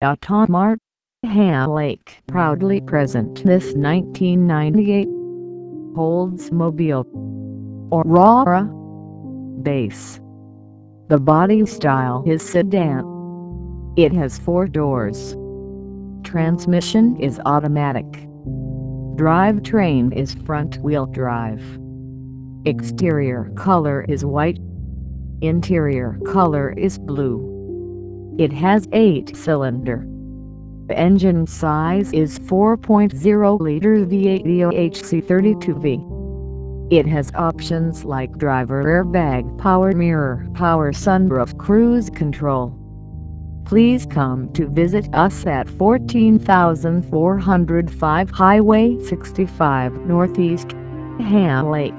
Automart Ham Lake proudly present this 1998 Oldsmobile Aurora Base. The body style is sedan. It has four doors. Transmission is automatic. Drivetrain is front-wheel drive. Exterior color is white. Interior color is blue. It has 8-cylinder. Engine size is 4.0 liter V8 DOHC 32V. It has options like driver airbag, power mirror, power sunroof, cruise control. Please come to visit us at 14405 Highway 65 Northeast, Ham Lake.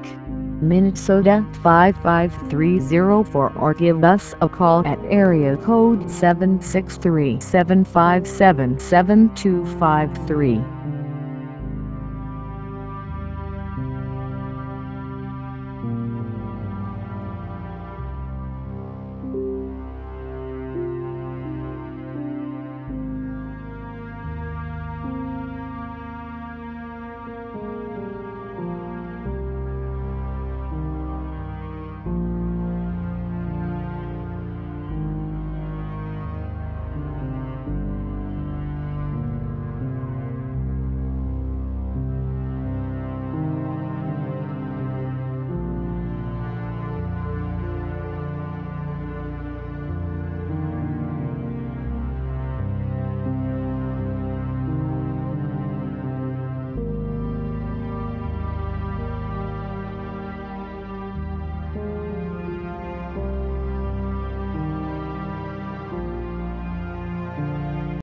Minnesota 55304 or give us a call at area code 763-757-7253.